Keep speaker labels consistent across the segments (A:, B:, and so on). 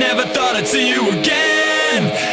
A: never thought I'd see you again.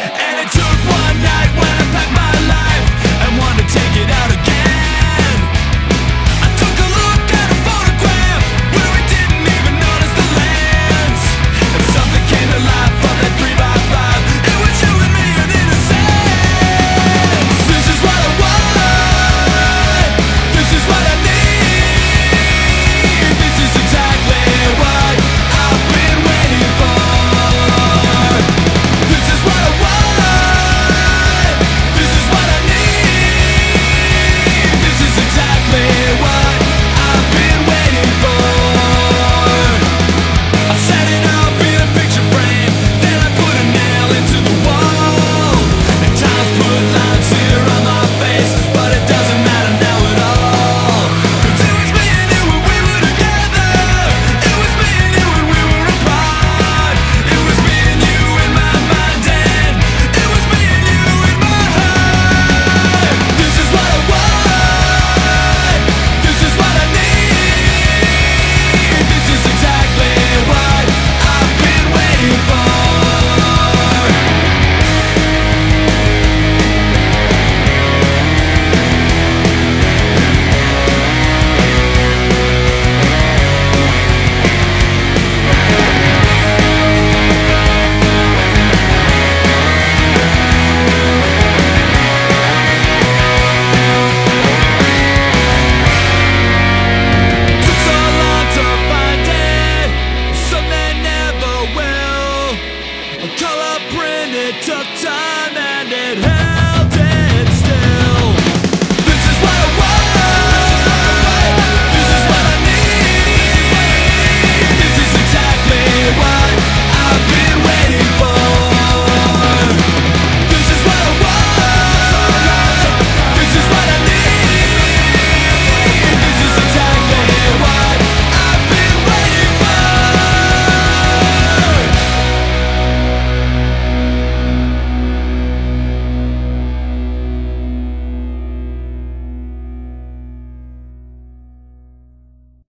A: well. A color printed took time